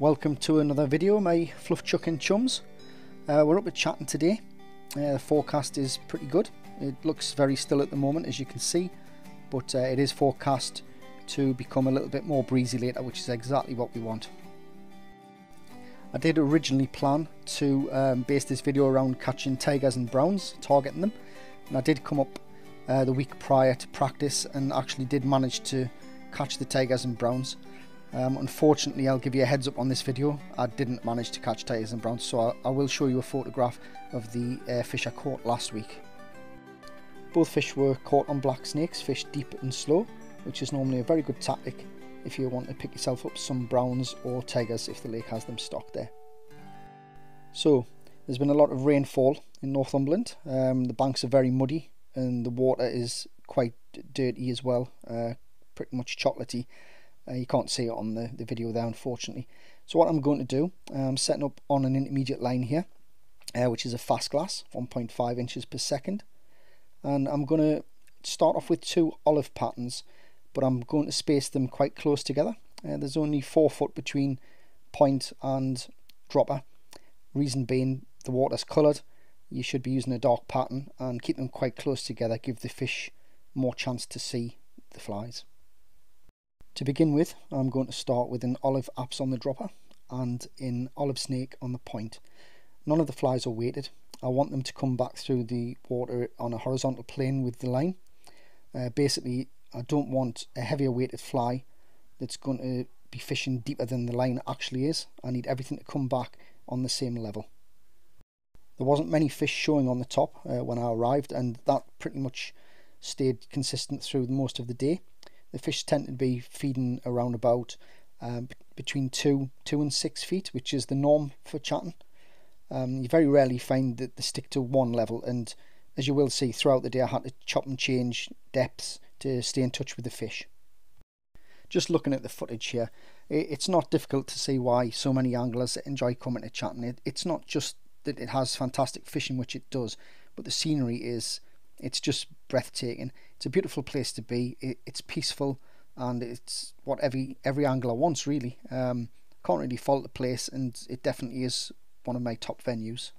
Welcome to another video, my fluff chucking chums. Uh, we're up at Chatton today. Uh, the forecast is pretty good. It looks very still at the moment, as you can see, but uh, it is forecast to become a little bit more breezy later, which is exactly what we want. I did originally plan to um, base this video around catching tigers and browns, targeting them, and I did come up uh, the week prior to practice and actually did manage to catch the tigers and browns. Um, unfortunately, I'll give you a heads up on this video. I didn't manage to catch tigers and browns, so I, I will show you a photograph of the uh, fish I caught last week. Both fish were caught on black snakes, fish deep and slow, which is normally a very good tactic if you want to pick yourself up some browns or tigers if the lake has them stocked there. So, there's been a lot of rainfall in Northumberland. Um, the banks are very muddy and the water is quite dirty as well, uh, pretty much chocolatey. Uh, you can't see it on the, the video there, unfortunately. So what I'm going to do, I'm setting up on an intermediate line here, uh, which is a fast glass, 1.5 inches per second. And I'm going to start off with two olive patterns, but I'm going to space them quite close together. Uh, there's only four foot between point and dropper. Reason being, the water's coloured. You should be using a dark pattern and keep them quite close together, give the fish more chance to see the flies. To begin with, I'm going to start with an olive apps on the dropper and an olive snake on the point. None of the flies are weighted. I want them to come back through the water on a horizontal plane with the line. Uh, basically, I don't want a heavier weighted fly that's going to be fishing deeper than the line actually is. I need everything to come back on the same level. There wasn't many fish showing on the top uh, when I arrived and that pretty much stayed consistent through most of the day the fish tend to be feeding around about um, between two two and six feet, which is the norm for Chatton. Um, you very rarely find that they stick to one level, and as you will see throughout the day, I had to chop and change depths to stay in touch with the fish. Just looking at the footage here, it's not difficult to see why so many anglers enjoy coming to Chatton. it's not just that it has fantastic fishing, which it does, but the scenery is it's just breathtaking. It's a beautiful place to be. It, it's peaceful and it's what every every angler wants really. Um, can't really fault the place, and it definitely is one of my top venues.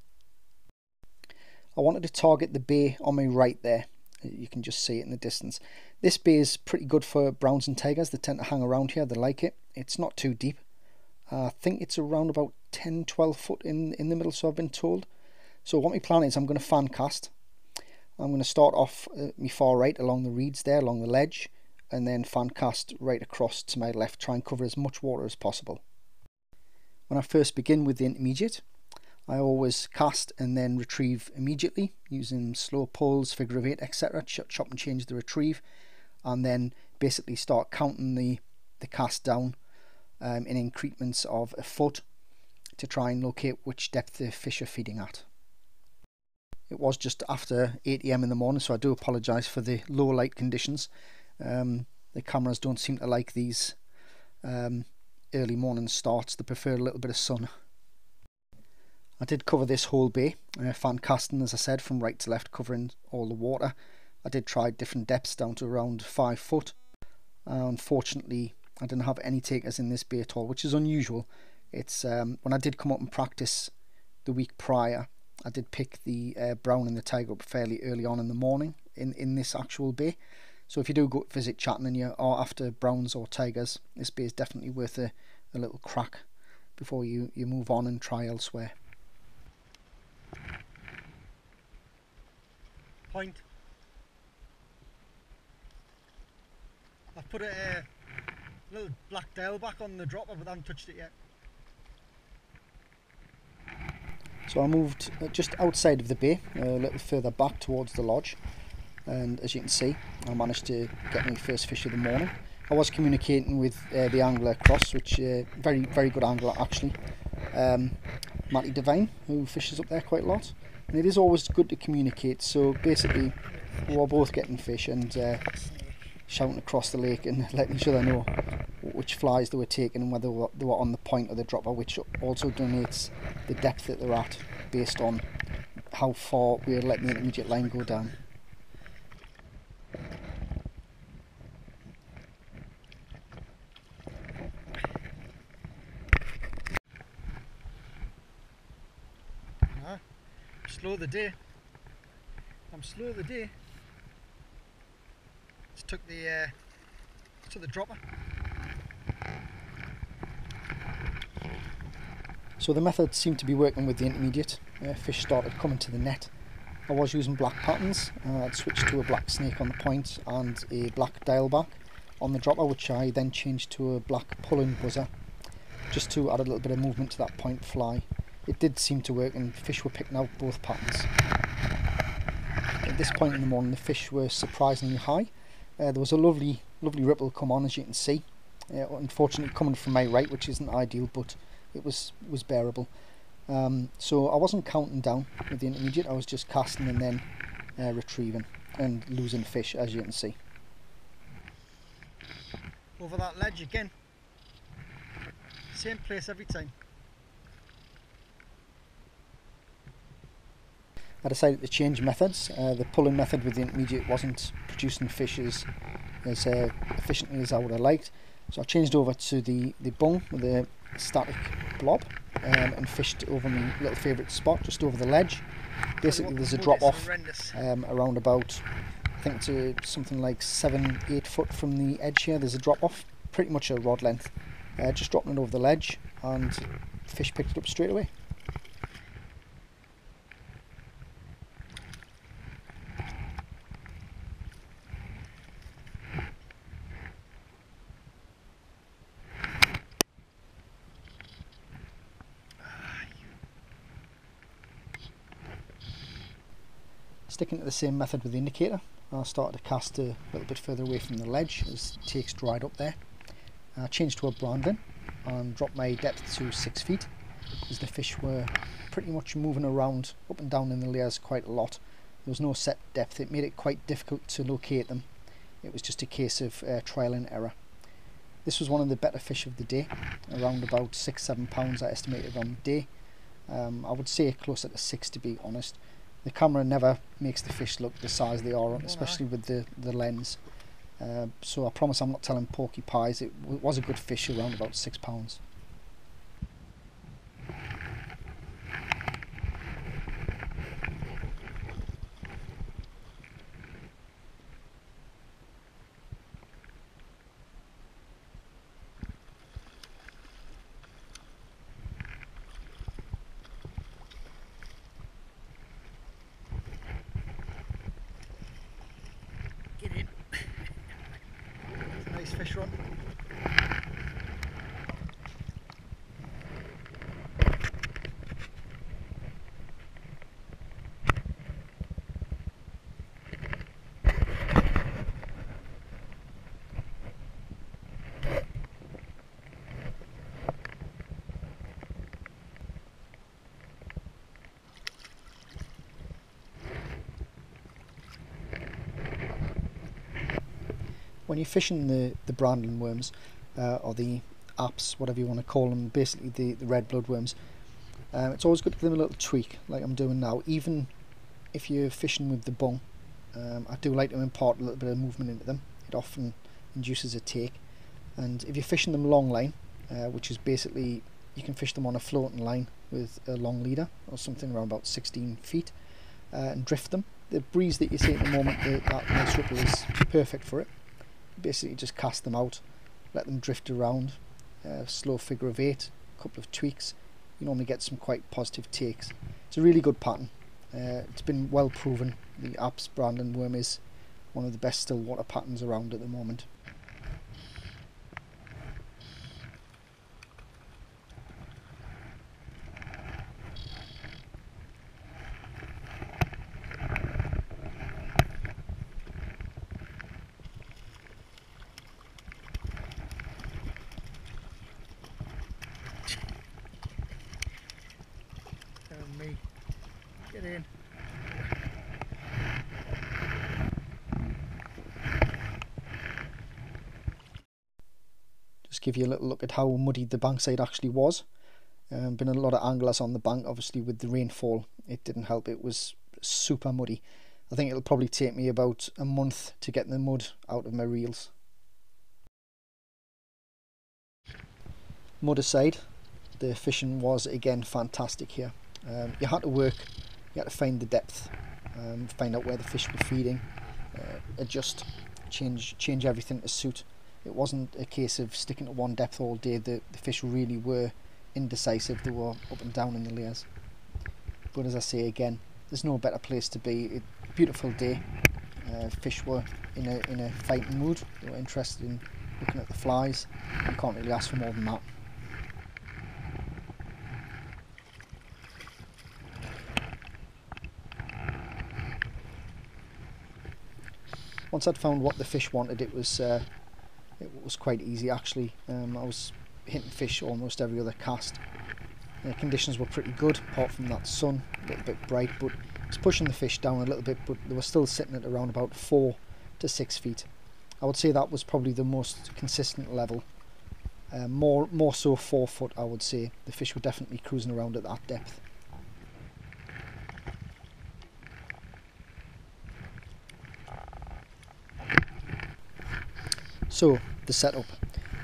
I wanted to target the bay on my right there. You can just see it in the distance. This bay is pretty good for browns and tigers. They tend to hang around here. They like it. It's not too deep. Uh, I think it's around about 10 12 foot in, in the middle, so I've been told. So what my plan is, I'm going to fan cast. I'm going to start off uh, my far right along the reeds there, along the ledge, and then fan cast right across to my left, try and cover as much water as possible. When I first begin with the intermediate, I always cast and then retrieve immediately using slow pulls, figure of eight, etc. Chop and change the retrieve, and then basically start counting the, the cast down um, in increments of a foot to try and locate which depth the fish are feeding at. It was just after 8am in the morning, so I do apologise for the low light conditions. Um, the cameras don't seem to like these um, early morning starts, they prefer a little bit of sun. I did cover this whole bay, uh, fan casting as I said from right to left covering all the water. I did try different depths down to around 5 foot. Uh, unfortunately I didn't have any takers in this bay at all, which is unusual. It's um, when I did come up and practice the week prior I did pick the uh, brown and the tiger up fairly early on in the morning in, in this actual bay. So if you do go visit Chatton and you are after browns or tigers, this bay is definitely worth a, a little crack before you, you move on and try elsewhere. Point. I've put a uh, little black tail back on the dropper but I haven't touched it yet. So I moved uh, just outside of the bay, uh, a little further back towards the lodge. And as you can see, I managed to get my first fish of the morning. I was communicating with uh, the angler across, which uh, very, very good angler actually. Um, Matty Devine, who fishes up there quite a lot. And it is always good to communicate. So basically, we were both getting fish and uh, shouting across the lake and letting each other know which flies they were taking and whether they were on the point of the dropper, which also donates the depth that they're at based on how far we're letting the intermediate line go down. Slow the day. I'm slow the day. Took the uh, to the dropper. So the method seemed to be working with the intermediate. Uh, fish started coming to the net. I was using black patterns. Uh, I'd switched to a black snake on the point and a black Diawl Bach on the dropper, which I then changed to a black pulling buzzer, just to add a little bit of movement to that point fly. It did seem to work, and fish were picking out both patterns. At this point in the morning, the fish were surprisingly high. Uh, there was a lovely, lovely ripple come on, as you can see. Uh, unfortunately, coming from my right, which isn't ideal, but it was was bearable. Um, so I wasn't counting down with the intermediate. I was just casting and then uh, retrieving and losing fish, as you can see. Over that ledge again. Same place every time. I decided to change methods. Uh, the pulling method with the intermediate wasn't producing fish as, as uh, efficiently as I would have liked. So I changed over to the, the bung with a static blob um, and fished over my little favourite spot just over the ledge. Basically there's a drop off um, around about I think to something like 7 8 foot from the edge here there's a drop off pretty much a rod length uh, just dropping it over the ledge and fish picked it up straight away. Sticking to the same method with the indicator, I started to cast a little bit further away from the ledge as takes dried up there. I changed to a Brandon and dropped my depth to 6 feet as the fish were pretty much moving around up and down in the layers quite a lot. There was no set depth, it made it quite difficult to locate them. It was just a case of uh, trial and error. This was one of the better fish of the day, around about 6-7 pounds I estimated on the day. Um, I would say closer to 6 to be honest the camera never makes the fish look the size they are, especially with the, the lens. Uh, so I promise I'm not telling porky pies. It was a good fish around about six pounds. Fish run. When you're fishing the, the brandling worms, uh, or the apps, whatever you want to call them, basically the, the red blood worms, um, it's always good to give them a little tweak, like I'm doing now. Even if you're fishing with the bung, um, I do like to impart a little bit of movement into them. It often induces a take. And if you're fishing them long line, uh, which is basically you can fish them on a floating line with a long leader or something around about 16 feet uh, and drift them. The breeze that you see at the moment, the, that nice ripple is perfect for it basically just cast them out, let them drift around, uh, slow figure of eight, a couple of tweaks, you normally get some quite positive takes. It's a really good pattern. Uh, it's been well proven. The Apps brand and worm is one of the best still water patterns around at the moment. Just give you a little look at how muddy the bankside actually was. Um, been a lot of anglers on the bank, obviously with the rainfall. It didn't help, it was super muddy. I think it'll probably take me about a month to get the mud out of my reels. Mud aside, the fishing was again fantastic here. Um, you had to work you had to find the depth, um, find out where the fish were feeding, uh, adjust, change change everything to suit. It wasn't a case of sticking to one depth all day. The the fish really were indecisive. They were up and down in the layers. But as I say again, there's no better place to be. It, beautiful day. Uh, fish were in a in a fighting mood. They were interested in looking at the flies. You can't really ask for more than that. Once I'd found what the fish wanted, it was uh, it was quite easy actually. Um, I was hitting fish almost every other cast. The conditions were pretty good, apart from that sun, a little bit bright, but it's pushing the fish down a little bit, but they were still sitting at around about four to six feet. I would say that was probably the most consistent level. Uh, more, more so four foot, I would say. The fish were definitely cruising around at that depth. So, the setup.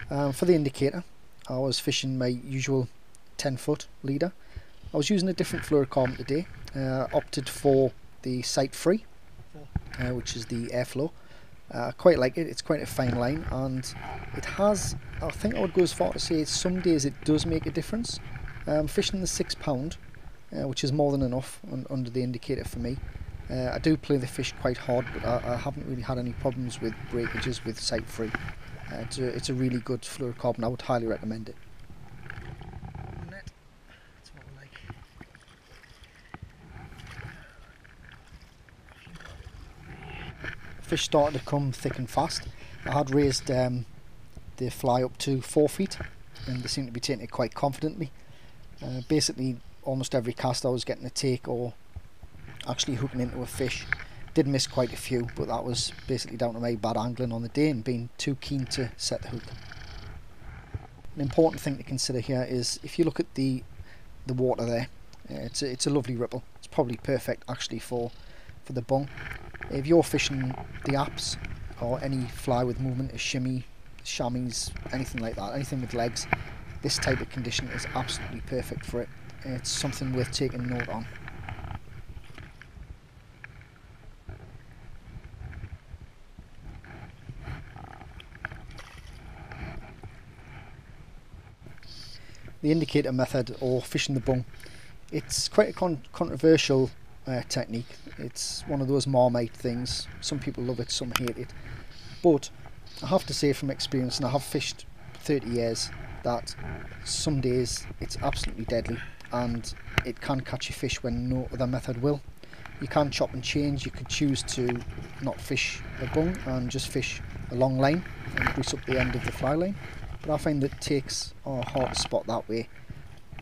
Um, for the indicator, I was fishing my usual 10 foot leader. I was using a different fluorocarbon today. Uh, opted for the sight free, uh, which is the Airflo. Uh, quite like it, it's quite a fine line and it has, I think I would go as far to say some days it does make a difference. Um, fishing the six pound, uh, which is more than enough un under the indicator for me. Uh, I do play the fish quite hard, but I, I, haven't really had any problems with breakages with sight free. Uh, it's, a, it's a really good fluorocarbon, I would highly recommend it. Fish started to come thick and fast. I had raised um, the fly up to four feet and they seemed to be taking it quite confidently. Uh, basically almost every cast I was getting a take or actually hooking into a fish. Did miss quite a few, but that was basically down to my bad angling on the day and being too keen to set the hook. An important thing to consider here is if you look at the the water there, uh, it's a, it's a lovely ripple. It's probably perfect actually for for the bung. If you're fishing the apps or any fly with movement, a shimmy, chamois, anything like that, anything with legs, this type of condition is absolutely perfect for it. It's something worth taking note on. The indicator method or fishing the bung, it's quite a con controversial uh, technique. It's one of those marmite things. Some people love it, some hate it. But I have to say from experience, and I have fished 30 years, that some days it's absolutely deadly and it can catch a fish when no other method will. You can chop and change, you could choose to not fish a bung and just fish a long line and grease up the end of the fly line. But I find that takes are to spot that way.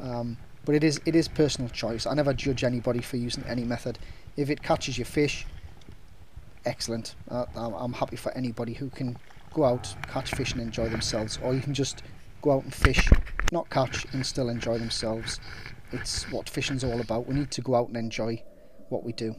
Um, but it is it is personal choice. I never judge anybody for using any method. If it catches your fish, excellent. Uh, I'm happy for anybody who can go out, catch fish and enjoy themselves, or you can just go out and fish, not catch and still enjoy themselves. It's what fishing's all about. We need to go out and enjoy what we do.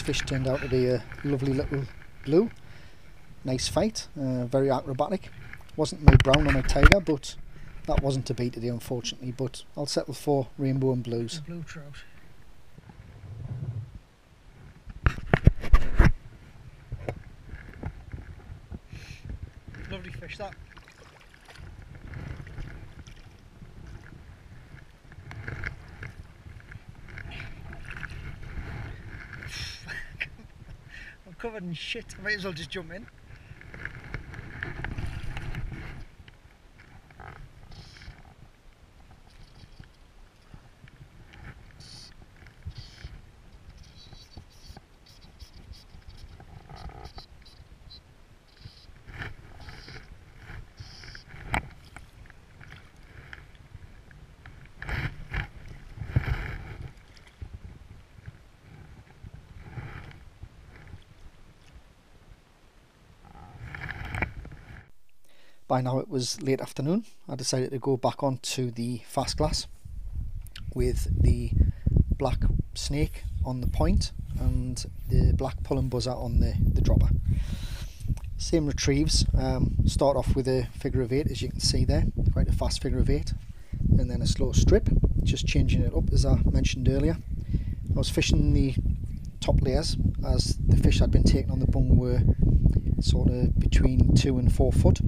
This fish turned out to be a lovely little blue. Nice fight, uh, very acrobatic. Wasn't my brown or my tiger, but that wasn't to beat today unfortunately, but I'll settle for rainbow and blues. blue trout. Lovely fish that. Shit. I might as well just jump in. By now it was late afternoon. I decided to go back onto the fast glass with the black snake on the point and the black pull and buzzer on the, the dropper. Same retrieves, um, start off with a figure of 8 as you can see there, quite a fast figure of 8 and then a slow strip, just changing it up as I mentioned earlier. I was fishing the top layers as the fish I'd been taking on the bung were sort of between 2 and 4 foot.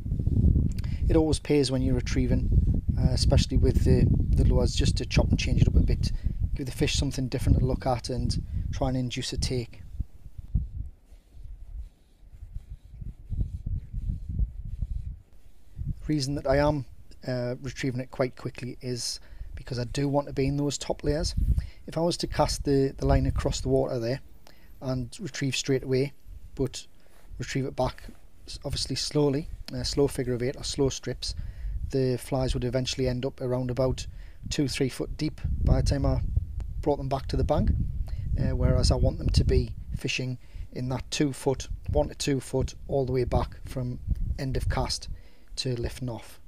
It always pays when you're retrieving, uh, especially with the, the lures, just to chop and change it up a bit, give the fish something different to look at and try and induce a take. The reason that I am uh, retrieving it quite quickly is because I do want to be in those top layers. If I was to cast the, the line across the water there and retrieve straight away, but retrieve it back obviously slowly, a slow figure of eight or slow strips, the flies would eventually end up around about two, three foot deep by the time I brought them back to the bank. Uh, whereas I want them to be fishing in that two foot, one to two foot, all the way back from end of cast to lifting off.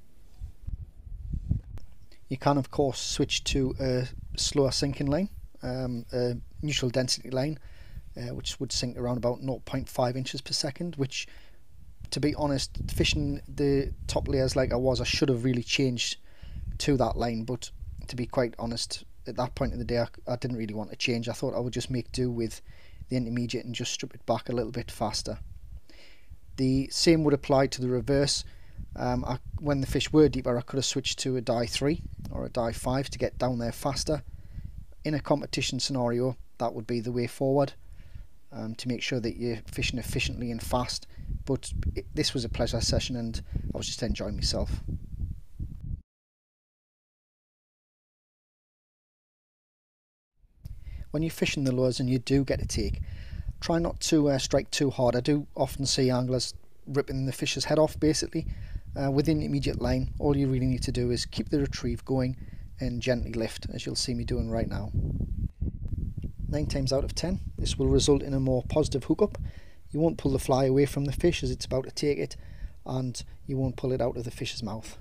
You can of course switch to a slower sinking line, um, a neutral density line, uh, which would sink around about 0.5 inches per second, which to be honest, fishing the top layers like I was, I should have really changed to that line, but to be quite honest, at that point in the day, I, I didn't really want to change. I thought I would just make do with the intermediate and just strip it back a little bit faster. The same would apply to the reverse. Um, I, when the fish were deeper, I could have switched to a Di 3 or a Di 5 to get down there faster. In a competition scenario, that would be the way forward um, to make sure that you're fishing efficiently and fast. But it, this was a pleasure session and I was just enjoying myself. When you're fishing the lures and you do get a take, try not to uh, strike too hard. I do often see anglers ripping the fish's head off basically uh, within the immediate line all you really need to do is keep the retrieve going and gently lift as you'll see me doing right now. 9 times out of 10 this will result in a more positive hookup. You won't pull the fly away from the fish as it's about to take it and you won't pull it out of the fish's mouth.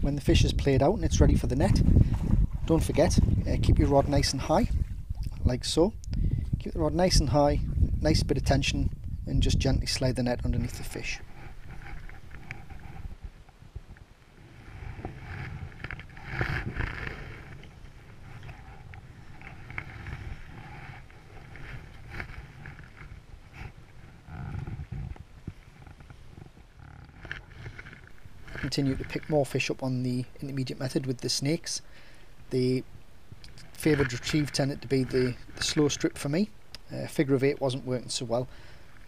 when the fish is played out and it's ready for the net don't forget uh, keep your rod nice and high like so keep the rod nice and high nice bit of tension and just gently slide the net underneath the fish continue to pick more fish up on the intermediate method with the snakes. The favoured retrieve tended to be the, the slow strip for me. Uh, figure of eight wasn't working so well.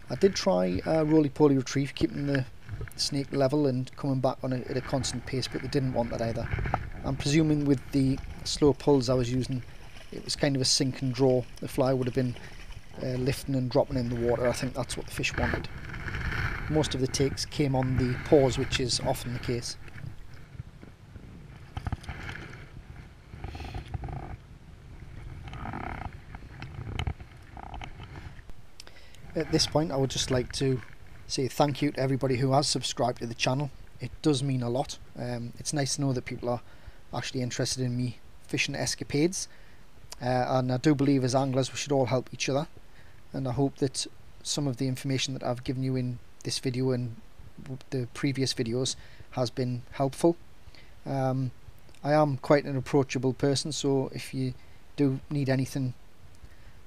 I did try uh, roly-poly retrieve, keeping the snake level and coming back on a, at a constant pace, but they didn't want that either. I'm presuming with the slow pulls I was using, it was kind of a sink and draw. The fly would have been uh, lifting and dropping in the water. I think that's what the fish wanted most of the takes came on the pause, which is often the case. At this point I would just like to say thank you to everybody who has subscribed to the channel. It does mean a lot. Um, it's nice to know that people are actually interested in me fishing escapades uh, and I do believe as anglers we should all help each other and I hope that some of the information that I've given you in this video and the previous videos has been helpful. Um, I am quite an approachable person so if you do need anything,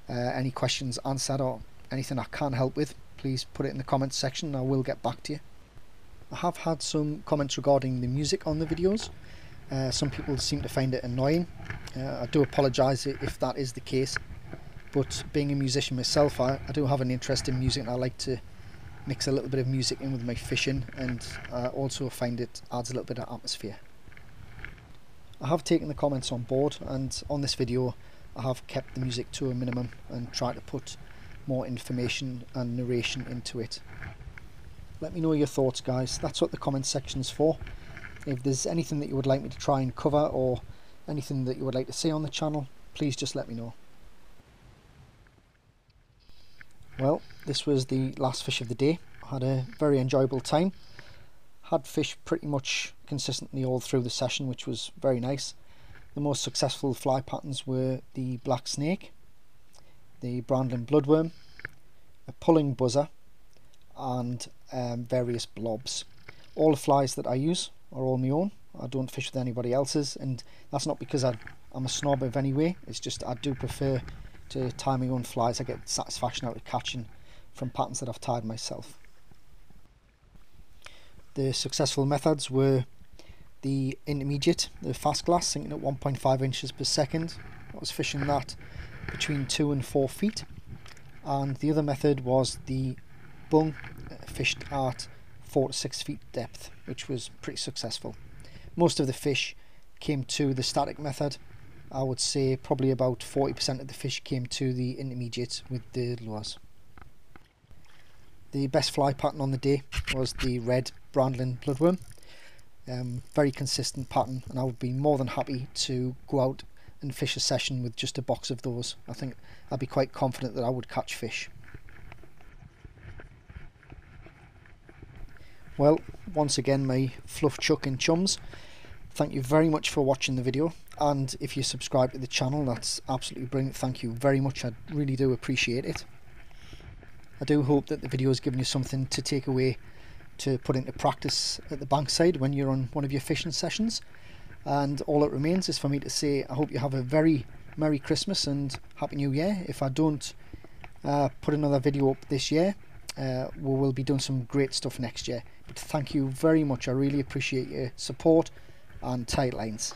uh, any questions answered or anything I can help with please put it in the comments section and I will get back to you. I have had some comments regarding the music on the videos. Uh, some people seem to find it annoying. Uh, I do apologise if that is the case but being a musician myself I, I do have an interest in music and I like to mix a little bit of music in with my fishing and I also find it adds a little bit of atmosphere. I have taken the comments on board and on this video I have kept the music to a minimum and tried to put more information and narration into it. Let me know your thoughts guys, that's what the comment section's for. If there's anything that you would like me to try and cover or anything that you would like to see on the channel, please just let me know. Well, this was the last fish of the day. Had a very enjoyable time. Had fish pretty much consistently all through the session, which was very nice. The most successful fly patterns were the black snake, the Brandlin bloodworm, a pulling buzzer, and um, various blobs. All the flies that I use are all my own. I don't fish with anybody else's, and that's not because I, I'm a snob of any way. It's just I do prefer to tie my own flies. I get satisfaction out of catching from patterns that I've tied myself. The successful methods were the intermediate, the fast glass, sinking at 1.5 inches per second. I was fishing that between 2 and 4 feet. And the other method was the bung, uh, fished at 4 to 6 feet depth, which was pretty successful. Most of the fish came to the static method. I would say probably about 40% of the fish came to the intermediate with the lures. The best fly pattern on the day was the red Brandlin bloodworm. Um, very consistent pattern and I would be more than happy to go out and fish a session with just a box of those. I think I'd be quite confident that I would catch fish. Well, once again my fluff chuck and chums, thank you very much for watching the video and if you subscribe to the channel that's absolutely brilliant. Thank you very much, I really do appreciate it. I do hope that the video has given you something to take away to put into practice at the bankside when you're on one of your fishing sessions. And all that remains is for me to say I hope you have a very Merry Christmas and Happy New Year. If I don't uh, put another video up this year, uh, we will be doing some great stuff next year. But thank you very much. I really appreciate your support and tight lines.